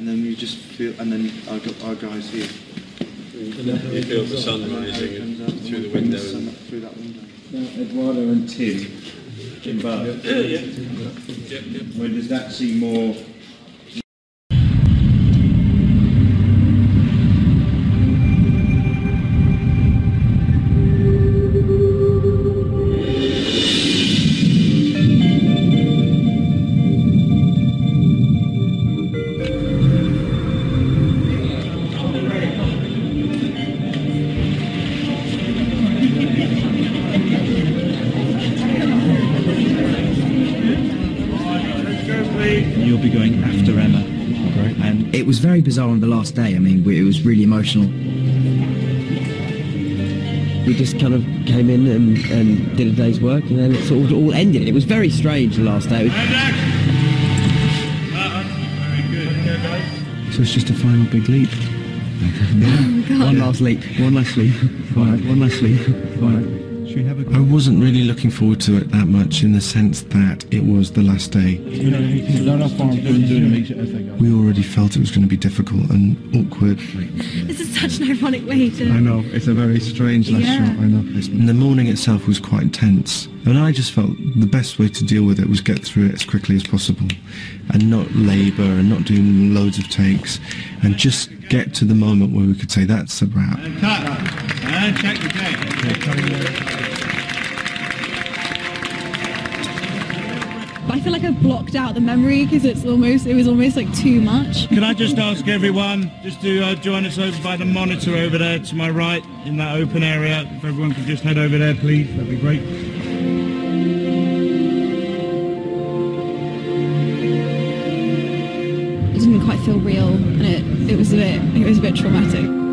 and then you just feel, and then our, gu- our guys here. You feel the sun rising uh, through the window. The and- up through that window. Now, Eduardo and Tim in Bath. Where does that seem more? You'll be going after Emma. And It was very bizarre on the last day. I mean, we- it was really emotional. We just kind of came in and, and did a day's work, and then it sort of all ended. It was very strange the last day. so it's just a final big leap. One last leap. One last leap. All right, one last leap. All right. Should we have a I wasn't really looking forward to it that much in the sense that it was the last day. We already felt it was going to be difficult and awkward. This is such an ironic way to. I know, it's a very strange last Yeah. shot, I know. And the morning itself was quite intense. And I just felt the best way to deal with it was get through it as quickly as possible and not labour and not do loads of takes and just get to the moment where we could say that's a wrap. And check the I feel like I've blocked out the memory because it's almost it was almost like too much. Can I just ask everyone just to uh, join us over by the monitor over there to my right in that open area? If everyone could just head over there, please, that'd be great. It didn't quite feel real, and it it was a bit it was a bit traumatic.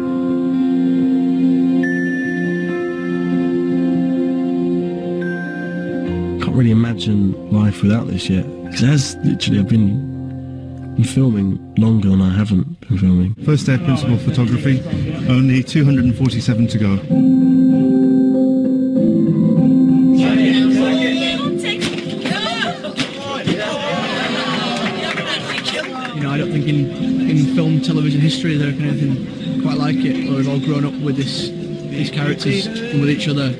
Imagine life without this yet. Because as literally I've been, been filming longer than I haven't been filming. First day of principal photography, only 247 to go. You know, I don't think in, in film television history there can anything quite like it, or we've all grown up with this these characters and with each other.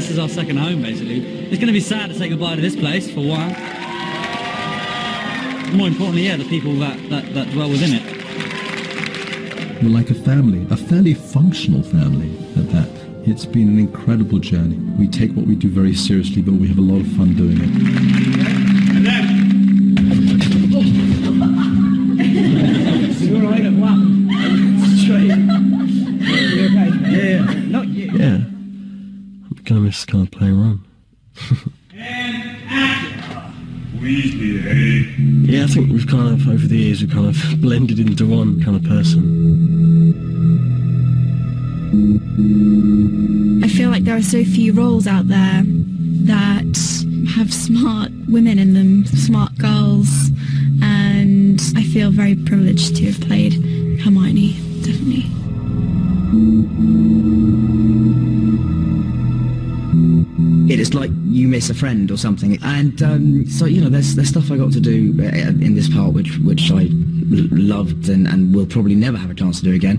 This is our second home, basically. It's going to be sad to say goodbye to this place, for one. More importantly, yeah, the people that, that, that dwell within it. We're like a family, a fairly functional family at that. It's been an incredible journey. We take what we do very seriously, but we have a lot of fun doing it. Kind of playing around. Yeah, I think we've kind of, over the years, we've kind of blended into one kind of person. I feel like there are so few roles out there that have smart women in them, smart girls, and I feel very privileged to have played Hermione, definitely. It is like you miss a friend or something. And um, so, you know, there's, there's stuff I got to do uh, in this part which, which I loved and, and will probably never have a chance to do again.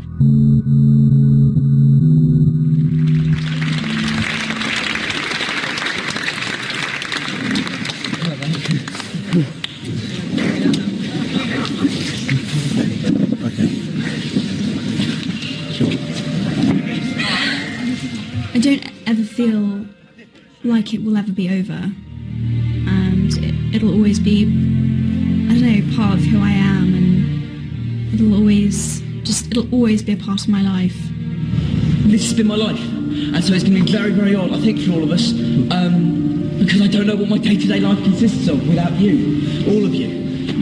I don't ever feel like it will ever be over. And it, it'll always be, I don't know, part of who I am and it'll always, just, it'll always be a part of my life. This has been my life, and so it's going to be very, very odd, I think, for all of us, um, because I don't know what my day-to-day life consists of without you, all of you,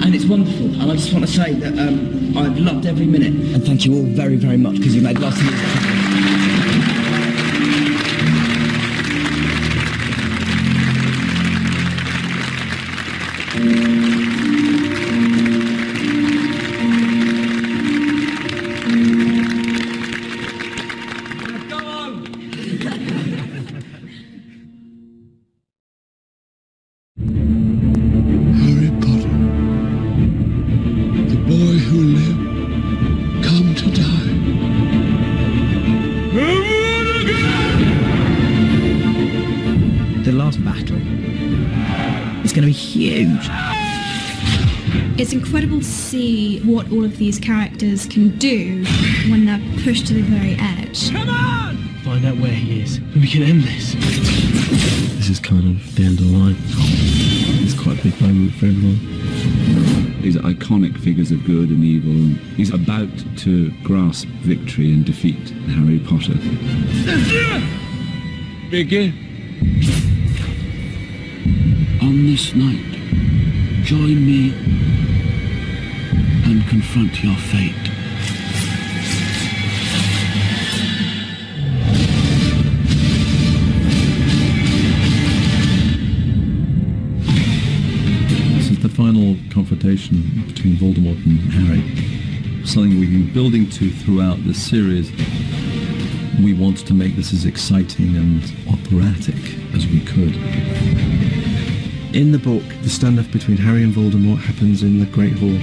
and it's wonderful. And I just want to say that um, I've loved every minute. And thank you all very, very much because you made lots of music. Huge. It's incredible to see what all of these characters can do when they're pushed to the very edge. Come on! Find out where he is, and we can end this. This is kind of the end of the line. It's quite a big moment for everyone. These are iconic figures of good and evil. and He's about to grasp victory and defeat Harry Potter. Begin. On this night, join me and confront your fate. This is the final confrontation between Voldemort and Harry. Something we've been building to throughout this series. We wanted to make this as exciting and operatic as we could. In the book, the standoff between Harry and Voldemort happens in the Great Hall.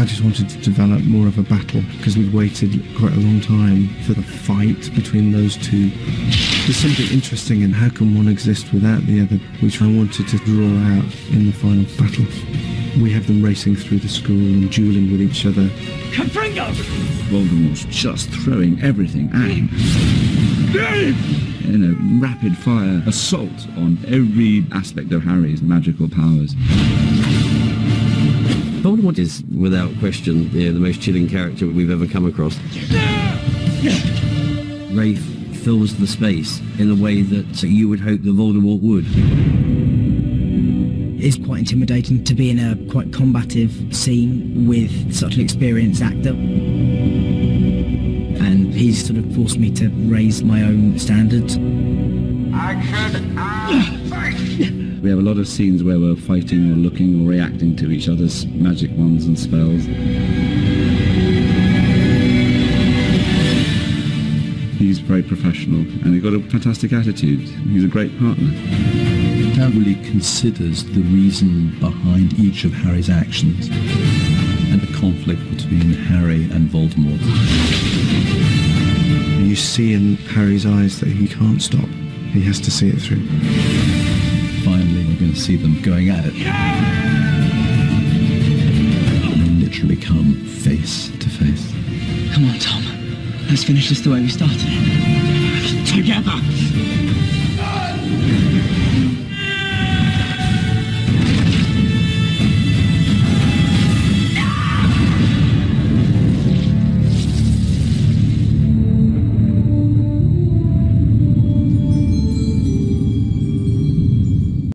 I just wanted to develop more of a battle because we'd waited quite a long time for the fight between those two. There's something interesting in how can one exist without the other, which I wanted to draw out in the final battle. We have them racing through the school and dueling with each other. Confringo! Voldemort's just throwing everything at him. In a rapid fire assault on every aspect of Harry's magical powers. Voldemort is, without question, you know, the most chilling character we've ever come across. Ralph fills the space in a way that you would hope that Voldemort would. It's quite intimidating to be in a quite combative scene with such an experienced actor. And he's sort of forced me to raise my own standards. We have a lot of scenes where we're fighting or looking or reacting to each other's magic wands and spells. He's very professional and he's got a fantastic attitude. He's a great partner. That really considers the reason behind each of Harry's actions and the conflict between Harry and Voldemort. You see in Harry's eyes that he can't stop. He has to see it through. Finally, we're going to see them going at it. And they literally come face to face. Come on, Tom. Let's finish this the way we started. Together!